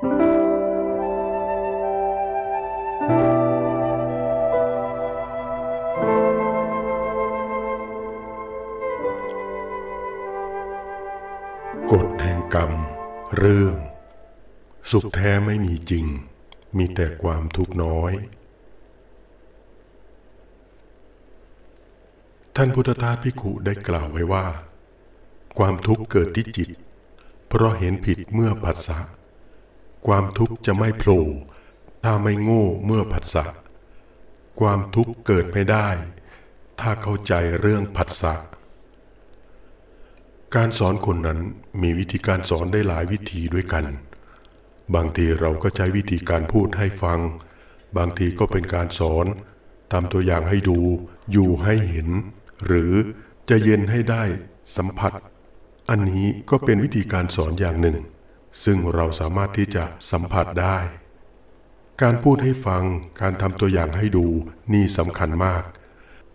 กฎแห่งกรรม เรื่อง สุขแท้ไม่มีจริง มีแต่ความทุกข์น้อย ท่านพุทธทาสพิขุได้กล่าวไว้ว่า ความทุกข์เกิดที่จิต เพราะเห็นผิดเมื่อผัสสะ ความทุกข์จะไม่โผล่ถ้าไม่โง่เมื่อผัสสะ ความทุกข์เกิดไม่ได้ ถ้าเข้าใจเรื่องผัสสะ การสอนคนนั้นมีวิธีการสอนได้หลายวิธีด้วยกัน บางทีเราก็ใช้วิธีการพูดให้ฟัง บางทีก็เป็นการสอนทำตัวอย่างให้ดู อยู่ให้เห็น หรือจะเย็นให้ได้สัมผัส อันนี้ก็เป็นวิธีการสอนอย่างหนึ่ง ซึ่งเราสามารถที่จะสัมผัสได้ การพูดให้ฟัง การทำตัวอย่างให้ดูนี่สำคัญมาก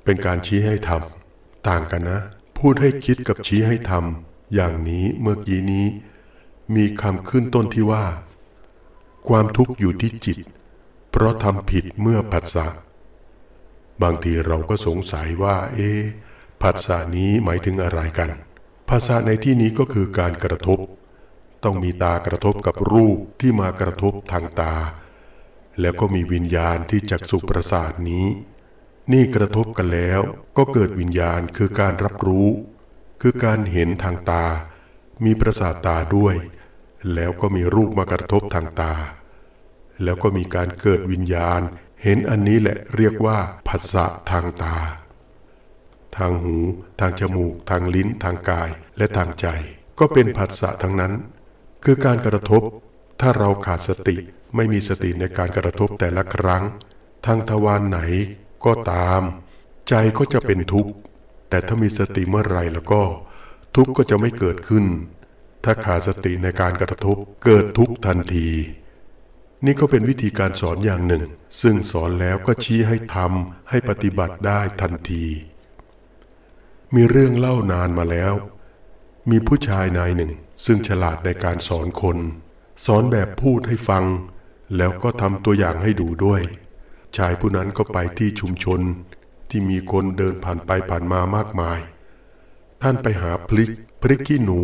เป็นการชี้ให้ทำต่างกันนะ พูดให้คิดกับชี้ให้ทำอย่างนี้เมื่อกี้นี้ มีคำขึ้นต้นที่ว่า ความทุกข์อยู่ที่จิต เพราะทำผิดเมื่อผัสสะบางทีเราก็สงสัยว่า เอ๊ะผัสสะนี้หมายถึงอะไรกัน ภาษาในที่นี้ก็คือการกระทบ ต้องมีตากระทบกับรูปที่มากระทบทางตา แล้วก็มีวิญญาณที่จักสุประสาทนี้ นี่กระทบกันแล้วก็เกิดวิญญาณคือการรับรู้ คือการเห็นทางตา มีประสาทตาด้วย แล้วก็มีรูปมากระทบทางตา แล้วก็มีการเกิดวิญญาณ เห็นอันนี้แหละเรียกว่าผัสสะทางตา ทางหู ทางจมูก ทางลิ้น ทางกายและทางใจก็เป็นผัสสะทั้งนั้น คือการกระทบ ถ้าเราขาดสติไม่มีสติในการกระทบแต่ละครั้ง ทางทวารไหนก็ตาม ใจก็จะเป็นทุกข์ แต่ถ้ามีสติเมื่อไหร่แล้วก็ ทุกข์ก็จะไม่เกิดขึ้น ถ้าขาดสติในการกระทบเกิดทุกข์ทันที นี่ก็เป็นวิธีการสอนอย่างหนึ่ง ซึ่งสอนแล้วก็ชี้ให้ทำให้ปฏิบัติได้ทันที มีเรื่องเล่านานมาแล้ว มีผู้ชายนายหนึ่ง ซึ่งฉลาดในการสอนคน สอนแบบพูดให้ฟัง แล้วก็ทำตัวอย่างให้ดูด้วย ชายผู้นั้นก็ไปที่ชุมชนที่มีคนเดินผ่านไปผ่านมามากมาย ท่านไปหาพริกพริกขี้หนู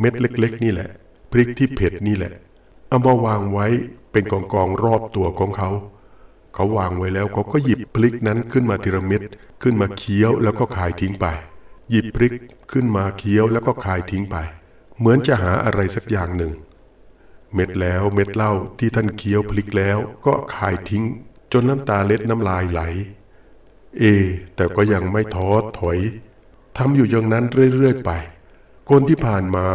เม็ดเล็ก ๆ นี่แหละ พริกที่เผ็ดนี่แหละ เอามาวางไว้เป็นกองกองๆรอบตัวของเขา เขาวางไว้แล้วเขาก็หยิบพริกนั้นขึ้นมาทีละเม็ดขึ้นมาเคี้ยวแล้วก็คายทิ้งไป หยิบพริกขึ้นมาเคี้ยวแล้วก็คายทิ้งไป เหมือนจะหาอะไรสักอย่างหนึ่ง เม็ดแล้วเม็ดเหล้าที่ท่านเคี้ยวพลิกแล้วก็คายทิ้ง จนน้ำตาเล็ดน้ำลายไหล เอ แต่ก็ยังไม่ท้อถอยทำอยู่อย่างนั้นเรื่อยๆไป คนที่ผ่านมา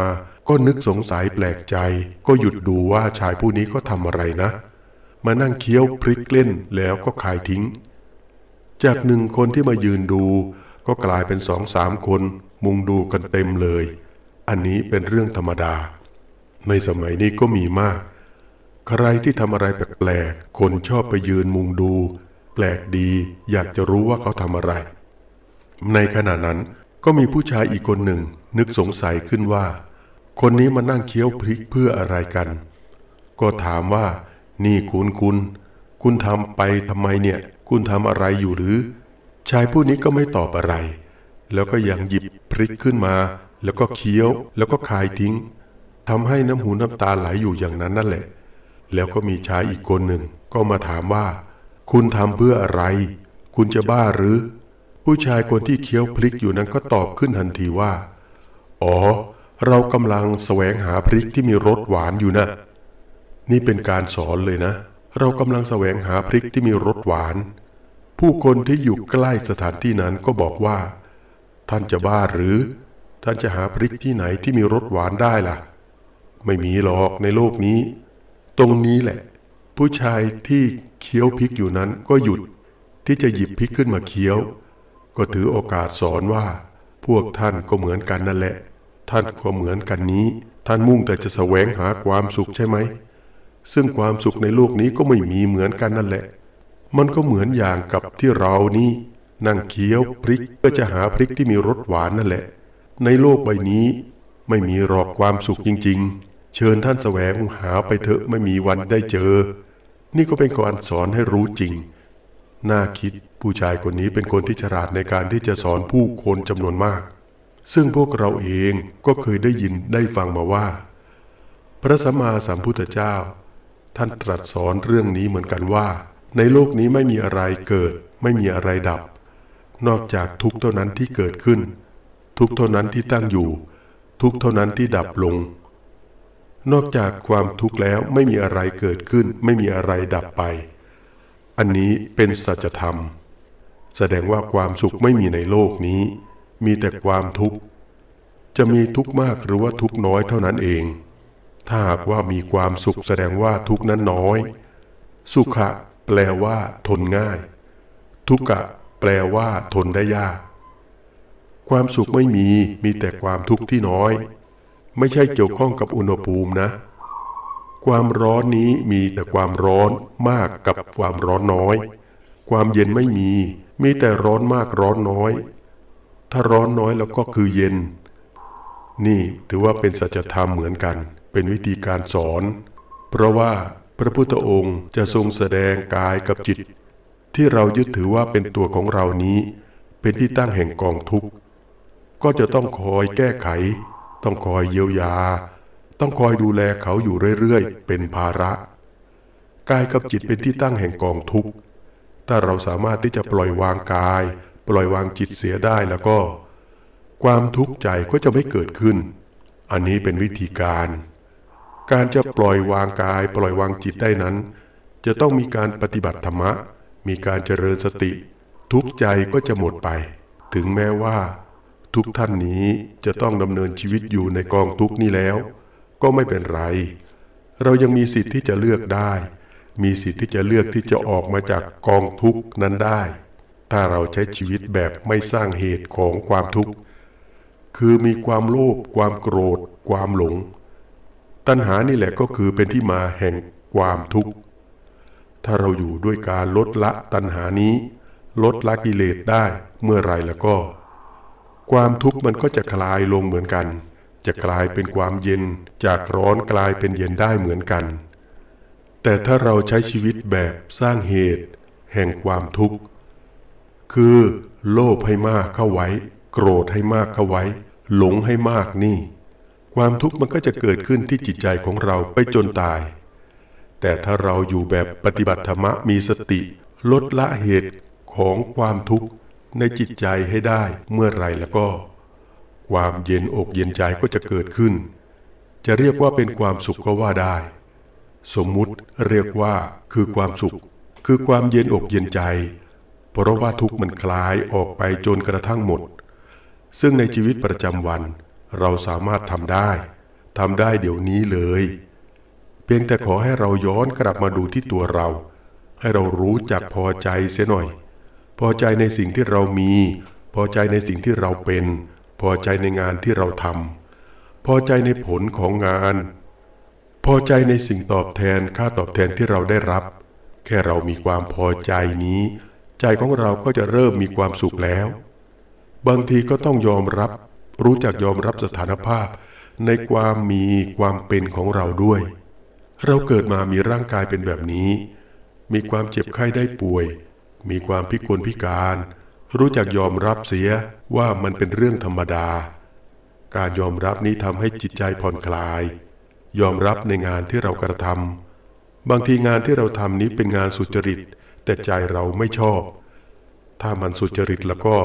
ก็นึกสงสัยแปลกใจ ก็หยุดดูว่าชายผู้นี้ก็ทำอะไรนะ มานั่งเคี้ยวพริกเล่นแล้วก็คายทิ้ง จากหนึ่งคนที่มายืนดู ก็กลายเป็นสองสามคน มุงดูกันเต็มเลย อันนี้เป็นเรื่องธรรมดา ในสมัยนี้ก็มีมาก ใครที่ทำอะไรแปลกๆ คนชอบไปยืนมุงดู แปลกดีอยากจะรู้ว่าเขาทำอะไร ในขณะนั้นก็มีผู้ชายอีกคนหนึ่ง นึกสงสัยขึ้นว่า คนนี้มานั่งเคี้ยวพริกเพื่ออะไรกัน ก็ถามว่า นี่คุณคุณ คุณทำไปทำไมเนี่ย คุณทำอะไรอยู่หรือ ชายผู้นี้ก็ไม่ตอบอะไร แล้วก็ยังหยิบพริกขึ้นมา แล้วก็เคี้ยวแล้วก็คายทิ้งทำให้น้ำหูน้ำตาไหลอยู่อย่างนั้นนั่นแหละ แล้วก็มีชายอีกคนหนึ่ง ก็มาถามว่า คุณทำเพื่ออะไร คุณจะบ้าหรือ ผู้ชายคนที่เคี้ยวพริกอยู่นั้นก็ตอบขึ้นทันทีว่า อ๋อ เรากำลังแสวงหาพริกที่มีรสหวานอยู่นะนี่เป็นการสอนเลยนะ เรากำลังแสวงหาพริกที่มีรสหวาน ผู้คนที่อยู่ใกล้สถานที่นั้นก็บอกว่า ท่านจะบ้าหรือ ท่านจะหาพริกที่ไหนที่มีรสหวานได้ล่ะ ไม่มีหรอกในโลกนี้ ตรงนี้แหละ ผู้ชายที่เคี้ยวพริกอยู่นั้นก็หยุดที่จะหยิบพริกขึ้นมาเคี้ยว ก็ถือโอกาสสอนว่า พวกท่านก็เหมือนกันนั่นแหละ ท่านก็เหมือนกันนี้ ท่านมุ่งแต่จะแสวงหาความสุขใช่ไหม ซึ่งความสุขในโลกนี้ก็ไม่มีเหมือนกันนั่นแหละ มันก็เหมือนอย่างกับที่เรานี่นั่งเคี้ยวพริกเพื่อจะหาพริกที่มีรสหวานนั่นแหละ ในโลกใบนี้ไม่มีหรอกความสุขจริง ๆ เชิญท่านแสวงหาไปเถอะไม่มีวันได้เจอ นี่ก็เป็นการสอนให้รู้จริง น่าคิดผู้ชายคนนี้เป็นคนที่ฉลาดในการที่จะสอนผู้คนจำนวนมาก ซึ่งพวกเราเองก็เคยได้ยินได้ฟังมาว่า พระสัมมาสัมพุทธเจ้า ท่านตรัสสอนเรื่องนี้เหมือนกันว่า ในโลกนี้ไม่มีอะไรเกิด ไม่มีอะไรดับ นอกจากทุกเท่านั้นที่เกิดขึ้น ทุกเท่านั้นที่ตั้งอยู่ ทุกเท่านั้นที่ดับลง นอกจากความทุกข์แล้วไม่มีอะไรเกิดขึ้น ไม่มีอะไรดับไป อันนี้เป็นสัจธรรม แสดงว่าความสุขไม่มีในโลกนี้ มีแต่ความทุกข์ จะมีทุกข์มากหรือว่าทุกข์น้อยเท่านั้นเอง ถ้าหากว่ามีความสุขแสดงว่าทุกข์นั้นน้อย สุขะแปลว่า ทนง่าย ทุกขะแปลว่า ทนได้ยาก ความสุขไม่มีมีแต่ความทุกข์ที่น้อย ไม่ใช่เกี่ยวข้องกับอุณหภูมินะ ความร้อนนี้มีแต่ความร้อนมากกับความร้อนน้อย ความเย็นไม่มี มีแต่ร้อนมากร้อนน้อย ถ้าร้อนน้อยแล้วก็คือเย็น นี่ถือว่าเป็นสัจธรรมเหมือนกัน เป็นวิธีการสอน เพราะว่าพระพุทธองค์จะทรงแสดงกายกับจิต ที่เรายึดถือว่าเป็นตัวของเรานี้ เป็นที่ตั้งแห่งกองทุกข์ ก็จะต้องคอยแก้ไข ต้องคอยเยียวยา ต้องคอยดูแลเขาอยู่เรื่อยๆ เป็นภาระ กายกับจิตเป็นที่ตั้งแห่งกองทุกข์ ถ้าเราสามารถที่จะปล่อยวางกาย ปล่อยวางจิตเสียได้แล้วก็ ความทุกข์ใจก็จะไม่เกิดขึ้น อันนี้เป็นวิธีการ การจะปล่อยวางกาย ปล่อยวางจิตได้นั้น จะต้องมีการปฏิบัติธรรมะ มีการเจริญสติ ทุกข์ใจก็จะหมดไป ถึงแม้ว่า ทุกท่านนี้จะต้องดำเนินชีวิตอยู่ในกองทุกนี้แล้ว ก็ไม่เป็นไร เรายังมีสิทธิ์ที่จะเลือกได้ มีสิทธิ์ที่จะเลือกที่จะออกมาจากกองทุกนั้นได้ ถ้าเราใช้ชีวิตแบบไม่สร้างเหตุของความทุกข์ คือมีความโลภความโกรธ ความหลง ตัณหานี่แหละก็คือเป็นที่มาแห่งความทุกข์ ถ้าเราอยู่ด้วยการลดละตัณหานี้ ลดละกิเลสได้เมื่อไรแล้วก็ ความทุกข์มันก็จะคลายลงเหมือนกัน จะกลายเป็นความเย็น จากร้อนกลายเป็นเย็นได้เหมือนกัน แต่ถ้าเราใช้ชีวิตแบบสร้างเหตุ แห่งความทุกข์ คือ โลภให้มากเข้าไว้ โกรธให้มากเข้าไว้ หลงให้มากนี่ ความทุกข์มันก็จะเกิดขึ้นที่จิตใจของเราไปจนตาย แต่ถ้าเราอยู่แบบปฏิบัติธรรมมีสติ ลดละเหตุของความทุกข์ ในจิตใจให้ได้เมื่อไรแล้วก็ ความเย็นอกเย็นใจก็จะเกิดขึ้น จะเรียกว่าเป็นความสุขก็ว่าได้ สมมุติเรียกว่าคือความสุข คือความเย็นอกเย็นใจ เพราะว่าทุกข์มันคลายออกไปจนกระทั่งหมด ซึ่งในชีวิตประจำวัน เราสามารถทำได้ทำได้เดี๋ยวนี้เลย เพียงแต่ขอให้เราย้อนกลับมาดูที่ตัวเรา ให้เรารู้จักพอใจเสียหน่อย พอใจในสิ่งที่เรามี พอใจในสิ่งที่เราเป็น พอใจในงานที่เราทำพอใจในผลของงาน พอใจในสิ่งตอบแทนค่าตอบแทนที่เราได้รับ แค่เรามีความพอใจนี้ ใจของเราก็จะเริ่มมีความสุขแล้ว บางทีก็ต้องยอมรับ รู้จักยอมรับสถานภาพ ในความมีความเป็นของเราด้วย เราเกิดมามีร่างกายเป็นแบบนี้ มีความเจ็บไข้ได้ป่วย มีความพิกลพิการ รู้จักยอมรับเสียว่ามันเป็นเรื่องธรรมดา การยอมรับนี้ทำให้จิตใจผ่อนคลาย ยอมรับในงานที่เรากระทำบางทีงานที่เราทำนี้เป็นงานสุจริต แต่ใจเราไม่ชอบ ถ้ามันสุจริตแล้วก็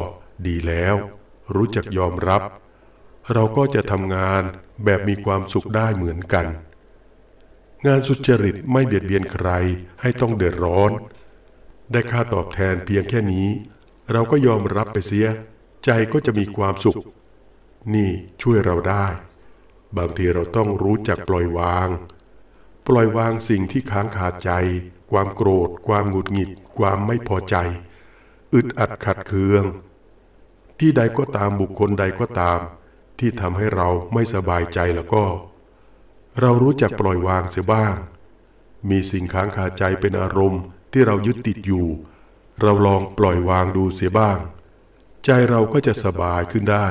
ดีแล้ว รู้จักยอมรับ เราก็จะทำงานแบบมีความสุขได้เหมือนกันงานสุจริตไม่เบียดเบียนใครให้ต้องเดือดร้อน ได้ค่าตอบแทนเพียงแค่นี้ เราก็ยอมรับไปเสีย ใจก็จะมีความสุข นี่ช่วยเราได้ บางทีเราต้องรู้จักปล่อยวาง ปล่อยวางสิ่งที่ค้างคาใจ ความโกรธ ความหงุดหงิด ความไม่พอใจ อึดอัดขัดเคือง ที่ใดก็ตามบุคคลใดก็ตาม ที่ทำให้เราไม่สบายใจแล้วก็ เรารู้จักปล่อยวางเสียบ้าง มีสิ่งค้างคาใจเป็นอารมณ์ ที่เรายึดติดอยู่ เราลองปล่อยวางดูเสียบ้าง ใจเราก็จะสบายขึ้นได้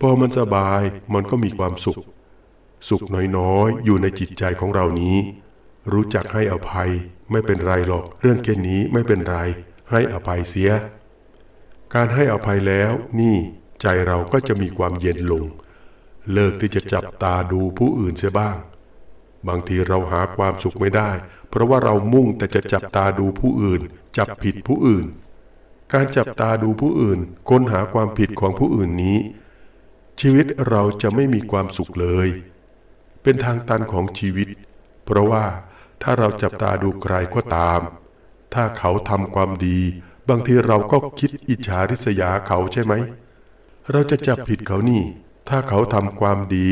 พอมันสบายมันก็มีความสุข สุขน้อยๆ อยู่ในจิตใจของเรานี้ รู้จักให้อภัยไม่เป็นไรหรอก เรื่องแค่นี้ไม่เป็นไร ให้อภัยเสีย การให้อภัยแล้วนี่ใจเราก็จะมีความเย็นลง เลิกที่จะจับตาดูผู้อื่นเสียบ้าง บางทีเราหาความสุขไม่ได้ เพราะว่าเรามุ่งแต่จะจับตาดูผู้อื่น จับผิดผู้อื่น การจับตาดูผู้อื่น ค้นหาความผิดของผู้อื่นนี้ ชีวิตเราจะไม่มีความสุขเลย เป็นทางตันของชีวิต เพราะว่าถ้าเราจับตาดูใครก็ตาม ถ้าเขาทำความดี บางทีเราก็คิดอิจฉาริษยาเขาใช่ไหม เราจะจับผิดเขานี่ ถ้าเขาทำความดี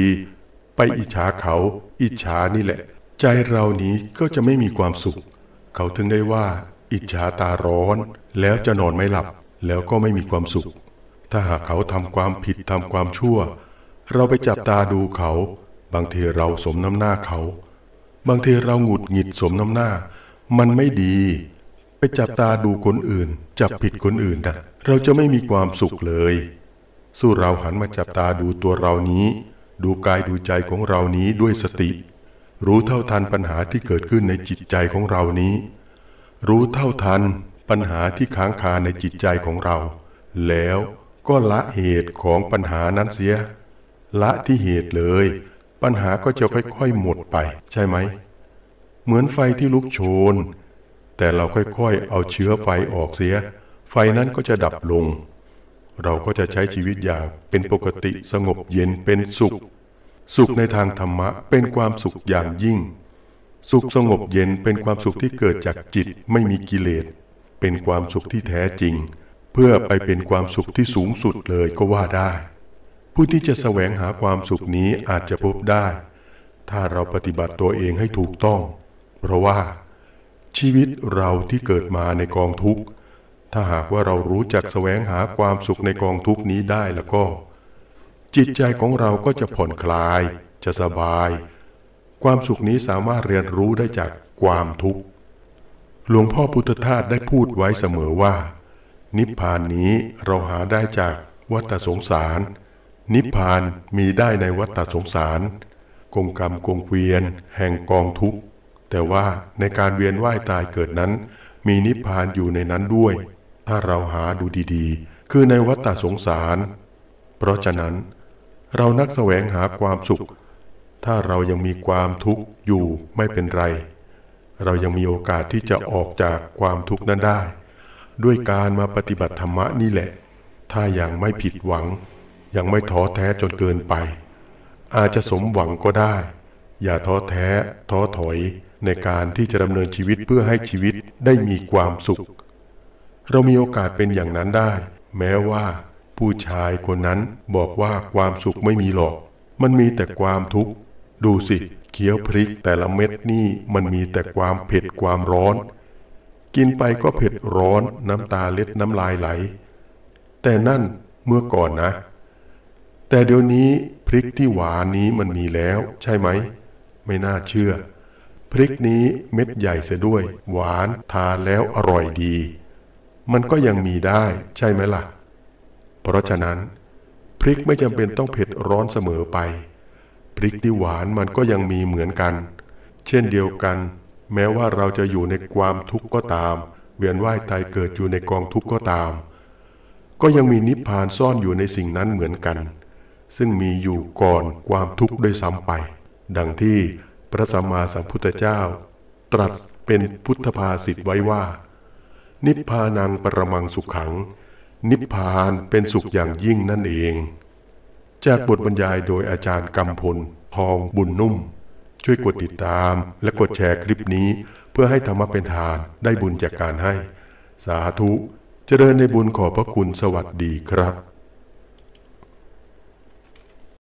ไปอิจฉาเขา อิจฉานี่แหละ ใจเรานี้ก็จะไม่มีความสุข เขาถึงได้ว่า อิจฉาตาร้อน แล้วจะนอนไม่หลับ แล้วก็ไม่มีความสุข ถ้าหากเขาทำความผิดทำความชั่ว เราไปจับตาดูเขา บางทีเราสมน้ำหน้าเขา บางทีเราหงุดหงิดสมน้ำหน้า มันไม่ดี ไปจับตาดูคนอื่น จับผิดคนอื่นนะเราจะไม่มีความสุขเลย สู้เราหันมาจับตาดูตัวเรานี้ ดูกายดูใจของเรานี้ด้วยสติ รู้เท่าทันปัญหาที่เกิดขึ้นในจิตใจของเรานี้ รู้เท่าทันปัญหาที่ค้างคาในจิตใจของเรา แล้วก็ละเหตุของปัญหานั้นเสีย ละที่เหตุเลย ปัญหาก็จะค่อยๆหมดไป ใช่ไหม เหมือนไฟที่ลุกโชน แต่เราค่อยๆเอาเชื้อไฟออกเสีย ไฟนั้นก็จะดับลง เราก็จะใช้ชีวิตอย่างเป็นปกติสงบเย็นเป็นสุข สุขในทางธรรมะเป็นความสุขอย่างยิ่ง สุขสงบเย็นเป็นความสุขที่เกิดจากจิตไม่มีกิเลส เป็นความสุขที่แท้จริง เพื่อไปเป็นความสุขที่สูงสุดเลยก็ว่าได้ ผู้ที่จะแสวงหาความสุขนี้อาจจะพบได้ ถ้าเราปฏิบัติตัวเองให้ถูกต้อง เพราะว่า ชีวิตเราที่เกิดมาในกองทุกข์ ถ้าหากว่าเรารู้จักแสวงหาความสุขในกองทุกข์นี้ได้แล้วก็ จิตใจของเราก็จะผ่อนคลาย จะสบาย ความสุขนี้สามารถเรียนรู้ได้จากความทุกข์ หลวงพ่อพุทธทาสได้พูดไว้เสมอว่า นิพพานนี้เราหาได้จากวัฏสงสาร นิพพานมีได้ในวัฏสงสาร กงกรรมกงเวียน แห่งกองทุกข์ แต่ว่าในการเวียนว่ายตายเกิดนั้น มีนิพพานอยู่ในนั้นด้วย ถ้าเราหาดูดีๆ คือในวัฏสงสาร เพราะฉะนั้น เรานักแสวงหาความสุข ถ้าเรายังมีความทุกข์อยู่ไม่เป็นไร เรายังมีโอกาสที่จะออกจากความทุกข์นั้นได้ ด้วยการมาปฏิบัติธรรมะนี่แหละ ถ้ายังไม่ผิดหวัง ยังไม่ท้อแท้จนเกินไป อาจจะสมหวังก็ได้ อย่าท้อแท้ท้อถอยในการที่จะดำเนินชีวิตเพื่อให้ชีวิตได้มีความสุข เรามีโอกาสเป็นอย่างนั้นได้ แม้ว่า ผู้ชายคนนั้นบอกว่าความสุขไม่มีหรอก มันมีแต่ความทุกข์ ดูสิเคี้ยวพริกแต่ละเม็ดนี่มันมีแต่ความเผ็ดความร้อน กินไปก็เผ็ดร้อนน้ำตาเล็ดน้ำลายไหล แต่นั่นเมื่อก่อนนะ แต่เดี๋ยวนี้พริกที่หวานนี้มันมีแล้ว ใช่ไหม ไม่น่าเชื่อ พริกนี้เม็ดใหญ่เสียด้วย หวานทานแล้วอร่อยดี มันก็ยังมีได้ ใช่ไหมล่ะ เพราะฉะนั้น พริกไม่จำเป็นต้องเผ็ดร้อนเสมอไป พริกที่หวานมันก็ยังมีเหมือนกัน เช่นเดียวกัน แม้ว่าเราจะอยู่ในความทุกข์ก็ตาม เวียนว่ายตายเกิดอยู่ในกองทุกข์ก็ตาม ก็ยังมีนิพพานซ่อนอยู่ในสิ่งนั้นเหมือนกัน ซึ่งมีอยู่ก่อนความทุกข์ด้วยซ้ำไป ดังที่พระสัมมาสัมพุทธเจ้า ตรัสเป็นพุทธภาษิตไว้ว่า นิพพานังปรมังสุขขัง นิพพานเป็นสุขอย่างยิ่งนั่นเอง จากบทบรรยายโดยอาจารย์กำพล ทองบุญนุ่ม ช่วยกดติดตามและกดแชร์คลิปนี้ เพื่อให้ธรรมะเป็นทานได้บุญจากการให้ สาธุเจริญในบุญขอบพระคุณสวัสดีครับ